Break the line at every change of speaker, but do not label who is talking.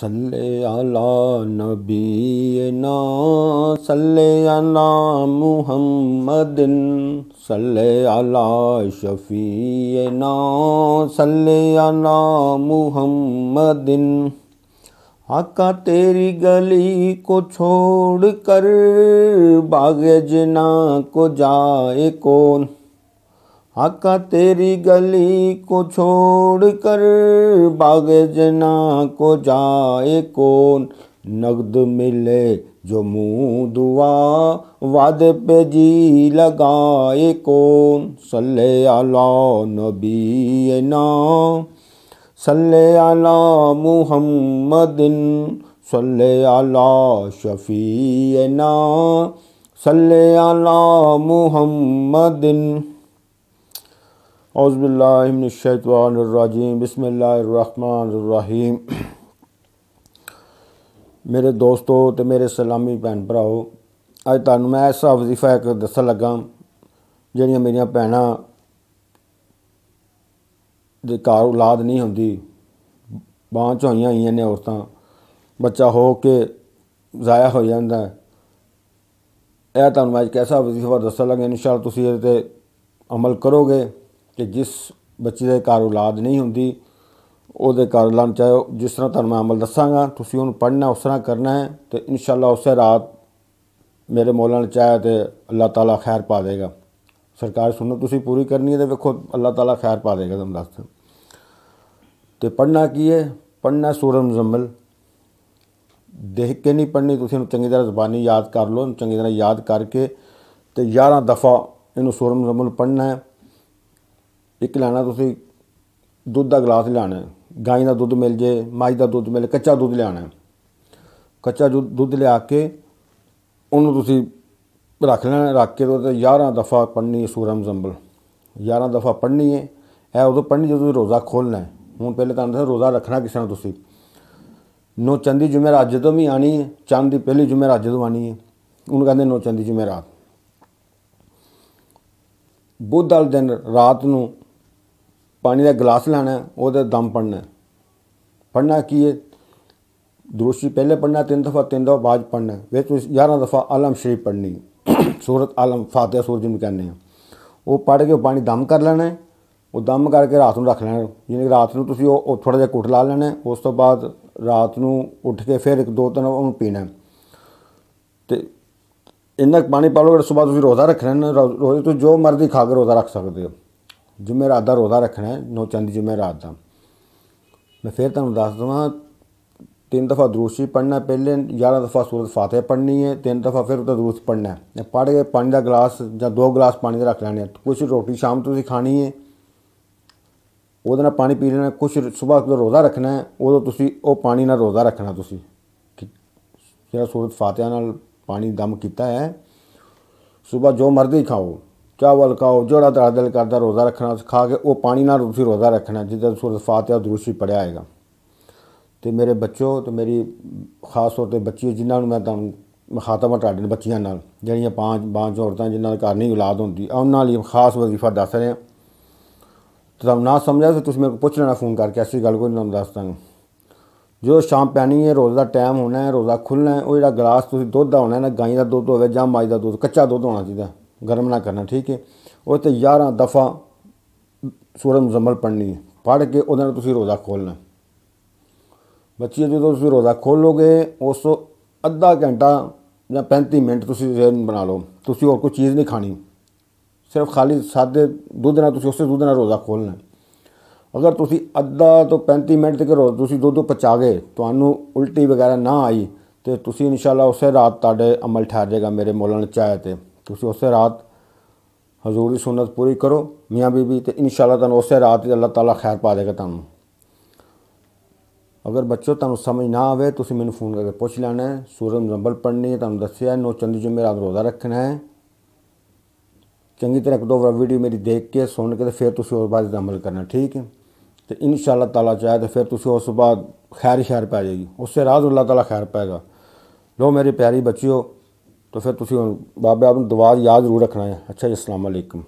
صلی علی نبینا، صلی علی محمد، صلی علی شفیعنا، صلی علی محمد. آقا تیری گلی کو چھوڑ کر، باغ جنا کو جائے کون؟ آقا تیری گلی کو چھوڑ کر باغ جنا کو جائے کون؟ نقد ملے جو منہ دعا، وعدے پہ جی لگائے کون؟ صلی علی نبی نام صلی علی محمد، صلی علی شفیع نا صلی علی محمد۔ औज़बिल्लिमिनशैतानिर्रजीम बिस्मिल्लाहिर्रहमानिर्रहीम ਮੇਰੇ ਦੋਸਤੋ ਤੇ ਮੇਰੇ ਸਲਾਮੀ ਭੈਣ ਭਰਾਓ ਅੱਜ ਤੁਹਾਨੂੰ ਮੈਂ ਐਸਾ ਵਜ਼ੀਫਾ ਇੱਕ ਦੱਸਣ ਲੱਗਾ ਜਿਹੜੀਆਂ ਮੇਰੀਆਂ ਭੈਣਾਂ ਦੇ ਘਰ ਔਲਾਦ ਨਹੀਂ ਹੁੰਦੀ ਬਾਂਹ ਚ ਹੋਈਆਂ ਹੋਈਆਂ ਨੇ ਔਰਤਾਂ ਬੱਚਾ ਹੋ ਕੇ ਜ਼ਾਇਆ ਹੋ ਜਾਂਦਾ ਇਹ ਤੁਹਾਨੂੰ ਮੈਂ ਇੱਕ ਐਸਾ ਵਜ਼ੀਫਾ ਦੱਸਣ ਲੱਗਾ ਇਨਸ਼ਾਅੱਲਾ ਤੁਸੀਂ ਇਹਦੇ ਤੇ ਅਮਲ ਕਰੋਗੇ ਕਿ ਜਿਸ ਬੱਚੇ ਦੇ ਘਰ ਔਲਾਦ ਨਹੀਂ ਹੁੰਦੀ, ਉਹਦੇ ਘਰ ਲਾਂ ਚਾਹੋ ਜਿਸ ਤਰ੍ਹਾਂ ਤੁਹਾਨੂੰ ਮੈਂ ਅਮਲ ਦੱਸਾਂਗਾ, ਤੁਸੀਂ ਉਹਨੂੰ ਪੜ੍ਹਨਾ, ਉਸ ਤਰ੍ਹਾਂ ਕਰਨਾ ਹੈ ਤੇ ਇਨਸ਼ਾਅੱਲਾ ਉਸੇ ਰਾਤ ਮੇਰੇ ਮੌਲਾ ਨੇ ਚਾਹਿਆ ਤੇ ਅੱਲਾਹ ਤਾਲਾ ਖੈਰ ਪਾ ਦੇਗਾ। ਸਰਕਾਰ ਸੁਣੋ, ਤੁਸੀਂ ਪੂਰੀ ਕਰਨੀ ਹੈ ਤੇ ਵੇਖੋ, ਅੱਲਾਹ ਤਾਲਾ ਖੈਰ ਪਾ ਦੇਗਾ ਤੁਹਾਨੂੰ ਦੱਸ ਤੇ ਪੜ੍ਹਨਾ ਕੀ ਹੈ? ਪੜ੍ਹਨਾ ਸੂਰਹ ਮੁਜ਼ੰਮਲ। ਦੇਖ ਕੇ ਨਹੀਂ ਪੜ੍ਹਨੀ, ਤੁਸੀਂ ਉਹਨੂੰ ਚੰਗੀ ਤਰ੍ਹਾਂ ਜ਼ਬਾਨੀ ਯਾਦ ਕਰ ਲਓ ਚੰਗੀ ਤਰ੍ਹਾਂ ਯਾਦ ਕਰਕੇ ਤੇ 11 ਦਫਾ ਇਹਨੂੰ ਸੂਰਹ ਮੁਜ਼ੰਮਲ ਪੜ੍ਹਨਾ ਹੈ। ਇੱਕ ਲੈਣਾ ਤੁਸੀਂ, ਦੁੱਧ ਦਾ ਗਲਾਸ ਲਿਆਣਾ ਗਾਂ ਦਾ ਦੁੱਧ ਮਿਲ ਜੇ ਮੱਝ ਦਾ ਦੁੱਧ ਮਿਲ, ਕੱਚਾ ਦੁੱਧ ਲਿਆਣਾ ਕੱਚਾ ਦੁੱਧ ਲਿਆ ਕੇ ਉਹਨੂੰ ਤੁਸੀਂ ਰੱਖ ਲੈਣਾ ਰੱਖ ਕੇ ਤੇ 11 ਦਫਾ ਪੜ੍ਹਨੀ ਹੈ ਸੂਰਹ ਮੁਜ਼ੰਮਲ 11 ਦਫਾ ਪੜ੍ਹਨੀ ਹੈ। ਇਹ ਉਦੋਂ ਪੜ੍ਹਨੀ ਜਦੋਂ ਰੋਜ਼ਾ ਖੋਲਣਾ ਹੁਣ ਪਹਿਲੇ ਤਾਂ ਦੱਸਿਆ ਰੋਜ਼ਾ ਰੱਖਣਾ ਕਿਸ ਤਰ੍ਹਾਂ ਤੁਸੀਂ। ਨੋ ਚੰਦੀ ਜੁਮੇਰਾਤ ਜਦੋਂ ਵੀ ਆਣੀ ਹੈ, ਚੰਦ ਦੀ ਪਹਿਲੀ ਜੁਮੇਰਾਤ ਜਦੋਂ ਆਣੀ ਹੈ। ਉਹਨੂੰ ਕਹਿੰਦੇ ਨੋ ਚੰਦੀ ਜੁਮੇਰਾਤ ਬੁੱਧ ਵਾਲੇ ਦਿਨ ਰਾਤ ਨੂੰ ਪਾਣੀ ਦਾ ਗਲਾਸ ਲੈਣਾ, ਉਹਦਾ ਦਮ ਪੜਨਾ ਪੜਨਾ ਕੀ ਹੈ ਦਰੂਸ਼ੀ ਪਹਿਲੇ ਪੜਨਾ ਤਿੰਨ ਦਫਾ ਤਿੰਨ ਦਫਾ ਬਾਅਦ ਪੜਨਾ ਵਿੱਚ 11 ਦਫਾ ਆਲਮ ਸ਼ਰੀਫ ਪੜਨੀ ਸੂਰਤ ਆਲਮ, ਫਾਤਿਹਾ ਸੂਰਜ ਨੂੰ ਕਹਿੰਦੇ ਆ। ਉਹ ਪੜ ਕੇ ਉਹ ਪਾਣੀ ਦਮ ਕਰ ਲੈਣਾ ਉਹ ਦਮ ਕਰਕੇ ਰਾਤ ਨੂੰ ਰੱਖ ਲੈਣਾ। ਜਿਵੇਂ ਰਾਤ ਨੂੰ ਤੁਸੀਂ ਉਹ ਥੋੜਾ ਜਿਹਾ ਕੁੱਟ ਲਾ ਲੈਣਾ ਉਸ ਤੋਂ ਬਾਅਦ ਰਾਤ ਨੂੰ ਉੱਠ ਕੇ ਫਿਰ ਇੱਕ ਦੋ ਤਿੰਨ ਉਹਨੂੰ ਪੀਣਾ ਤੇ ਇੰਨਾ ਪਾਣੀ ਪਾ ਲਓ ਲਓਗੇ ਸਵੇਰ ਤੁਸੀਂ ਰੋਜ਼ਾ ਰੱਖਣਾ ਰੋਜ਼ੇ ਤੋਂ ਜੋ ਮਰਜ਼ੀ ਖਾ ਕੇ ਰੋਜ਼ਾ ਰੱਖ ਸਕਦੇ ਹੋ। ਜੁਮੇਰਾਤ ਦਾ ਰੋਜ਼ਾ ਰੱਖਣਾ ਹੈ, ਨੋ ਚੰਦੀ ਜੁਮੇਰਾਤ ਦਾ। ਮੈਂ ਫਿਰ ਤੁਹਾਨੂੰ ਦੱਸ ਦਵਾਂ, ਤਿੰਨ ਦਫਾ ਦਰੂਸ਼ੀ ਪੜਨਾ ਪਹਿਲੇ 11 ਦਫਾ ਸੂਰਤ ਫਾਤਿਹਾ ਪੜਨੀ ਹੈ, ਤਿੰਨ ਦਫਾ ਫਿਰ ਉਹਦਾ ਦਰੂਸ ਪੜਨਾ ਹੈ। ਪੜ ਕੇ ਪਾਣੀ ਦਾ ਗਲਾਸ ਜਾਂ ਦੋ ਗਲਾਸ ਪਾਣੀ ਦਾ ਰੱਖ ਲੈਣੇ ਕੁਝ ਰੋਟੀ ਸ਼ਾਮ ਤੁਸੀਂ ਖਾਣੀ ਹੈ, ਉਹਦੇ ਨਾਲ ਪਾਣੀ ਪੀ ਲੈਣਾ ਕੁਝ ਸਵੇਰ ਜਦੋਂ ਰੋਜ਼ਾ ਰੱਖਣਾ ਹੈ, ਉਦੋਂ ਤੁਸੀਂ ਉਹ ਪਾਣੀ ਨਾਲ ਰੋਜ਼ਾ ਰੱਖਣਾ ਤੁਸੀਂ। ਜਿਹੜਾ ਸੂਰਤ ਫਾਤਿਹਾ ਨਾਲ ਪਾਣੀ ਦਮ ਕੀਤਾ ਹੈ ਸਵੇਰ ਜੋ ਮਰਜ਼ੀ ਖਾਓ। ਚਾਵਲ ਖਾਓ, ਜਿਹੜਾ ਤੁਹਾਡਾ ਦਿਲ ਕਰਦਾ ਰੋਜ਼ਾ ਰੱਖਣਾ, ਖਾ ਕੇ ਉਹ ਪਾਣੀ ਨਾਲ ਤੁਸੀਂ ਰੋਜ਼ਾ ਰੱਖਣਾ, ਜਿੱਦਾਂ ਸੂਰਤ ਫਾਤਿਹਾ ਦਰੂਸ਼ੀ ਪੜਿਆ ਆਏਗਾ। ਤੇ ਮੇਰੇ ਬੱਚੋ ਤੇ ਮੇਰੀ ਖਾਸ ਤੌਰ ਤੇ ਬੱਚੀ ਜਿਨ੍ਹਾਂ ਨੂੰ ਮੈਂ ਤੁਹਾਨੂੰ ਮਖਾਤਮਾ ਤੁਹਾਡੇ ਬੱਚੀਆਂ ਨਾਲ, ਜਿਹੜੀਆਂ ਪੰਜ ਪੰਜ ਔਰਤਾਂ ਜਿਨ੍ਹਾਂ ਦੇ ਘਰ ਨਹੀਂ ਔਲਾਦ ਹੁੰਦੀ ਉਹਨਾਂ ਲਈ ਖਾਸ ਵਜ਼ੀਫਾ ਦੱਸ ਰਹੇ। ਹਾਂ ਤੁਹਾਨੂੰ ਨਾ ਸਮਝਿਆ ਤਾਂ ਤੁਸੀਂ ਮੇਰੇ ਕੋਲ ਪੁੱਛ ਲੈਣਾ ਫੋਨ ਕਰਕੇ, ਐਸੀ ਗੱਲ ਕੋਈ ਨਹੀਂ ਦੱਸ ਦਾਂਗਾ। ਜਦੋਂ ਸ਼ਾਮ ਪੈਣੀ ਹੈ, ਰੋਜ਼ ਦਾ ਟਾਈਮ ਹੋਣਾ ਹੈ, ਰੋਜ਼ਾ ਖੁੱਲਣਾ ਹੈ, ਉਹ ਜਿਹੜਾ ਗਲਾਸ ਤੁਸੀਂ ਦੁੱਧ ਦਾ ਹੋਣਾ ਨਾ, ਗਾਈ ਦਾ ਦੁੱਧ ਹੋਵੇ ਜਾਂ ਮਾਈ ਦਾ ਦੁੱਧ, ਕੱਚਾ ਦੁੱਧ ਹੋਣਾ ਚਾਹੀਦਾ। ਗਰਮ ਨਾ ਕਰਨਾ, ਠੀਕ ਹੈ? ਉਹ ਤੇ 11 ਦਫਾ ਸੂਰਜ ਮੁਜ਼ੰਮਲ ਪੜ੍ਹਨੀ ਹੈ। ਪੜ ਕੇ ਉਹਦੇ ਨਾਲ ਤੁਸੀਂ ਰੋਜ਼ਾ ਖੋਲਣਾ ਬੱਚੀ ਜਦੋਂ ਤੁਸੀਂ ਰੋਜ਼ਾ ਖੋਲੋਗੇ ਉਸ ਤੋਂ ਅੱਧਾ ਘੰਟਾ ਜਾਂ 35 ਮਿੰਟ ਤੁਸੀਂ ਜ਼ਹਿਨ ਬਣਾ ਲਓ। ਤੁਸੀਂ ਹੋਰ ਕੋਈ ਚੀਜ਼ ਨਹੀਂ ਖਾਣੀ। ਸਿਰਫ ਖਾਲੀ ਸਾਦੇ ਦੁੱਧ ਨਾਲ ਤੁਸੀਂ ਉਸੇ ਦੁੱਧ ਨਾਲ ਰੋਜ਼ਾ ਖੋਲਣਾ ਅਗਰ ਤੁਸੀਂ ਅੱਧਾ ਤੋਂ 35 ਮਿੰਟ ਤੱਕ ਰੋਜ਼ ਤੁਸੀਂ ਦੁੱਧ ਪਚਾ ਗਏ, ਤੁਹਾਨੂੰ ਉਲਟੀ ਵਗੈਰਾ ਨਾ ਆਈ, ਤੇ ਤੁਸੀਂ ਇਨਸ਼ਾਅੱਲਾ ਉਸੇ ਰਾਤ ਤੁਹਾਡੇ ਅਮਲ ਠਹਿਰ ਜਾਏਗਾ ਮੇਰੇ ਮੌਲਾ ਨੇ ਚਾਹੇ ਤੇ। ਤੁਸੀਂ ਉਸੇ ਰਾਤ ਹਜ਼ੂਰ ਦੀ ਸੁਨਨਤ ਪੂਰੀ ਕਰੋ ਮੀਆਂ ਬੀਬੀ ਤੇ ਇਨਸ਼ਾਅੱਲਾ ਤੁਹਾਨੂੰ ਉਸੇ ਰਾਤ ਹੀ ਅੱਲਾਹ ਤਾਲਾ ਖੈਰ ਪਾ ਦੇਗਾ ਤੁਹਾਨੂੰ ਅਗਰ ਬੱਚੋ ਤੁਹਾਨੂੰ ਸਮਝ ਨਾ ਆਵੇ ਤੁਸੀਂ ਮੈਨੂੰ ਫੋਨ ਕਰਕੇ ਪੁੱਛ ਲੈਣਾ ਹੈ ਸੂਰਜ ਮੁਜ਼ੰਮਲ ਪੜ੍ਹਨੀ ਹੈ ਤੁਹਾਨੂੰ ਦੱਸਿਆ ਨੋ ਚੰਦੀ ਜੁਮੇਰਾਤ ਰੋਜ਼ਾ ਰੱਖਣਾ ਹੈ ਚੰਗੀ ਤਰ੍ਹਾਂ ਇੱਕ ਦੋ ਵਾਰ ਵੀਡੀਓ ਮੇਰੀ ਦੇਖ ਕੇ ਸੁਣ ਕੇ ਤੇ ਫਿਰ ਤੁਸੀਂ ਉਸ ਬਾਅਦ ਅਮਲ ਕਰਨਾ ਠੀਕ ਹੈ ਤੇ ਇਨਸ਼ਾਅੱਲਾ ਤਾਲਾ ਚਾਹੇ ਤੇ ਫਿਰ ਤੁਸੀਂ ਉਸ ਬਾਅਦ ਖੈਰ ਖੈਰ ਪੈ ਜਾਏਗੀ ਉਸੇ ਰਾਤ ਅੱਲਾਹ ਤਾਲਾ ਖੈਰ ਪਾਏਗਾ ਲੋ ਮੇਰੀ ਤਾਂ ਫਿਰ ਤੁਸੀਂ ਬਾਬੇ ਆਪ ਨੂੰ ਦੁਆ ਯਾਦ ਜ਼ਰੂਰ ਰੱਖਣਾ ਹੈ। ਅੱਛਾ ਜੀ ਅਸਲਾਮ ਅਲੈਕਮ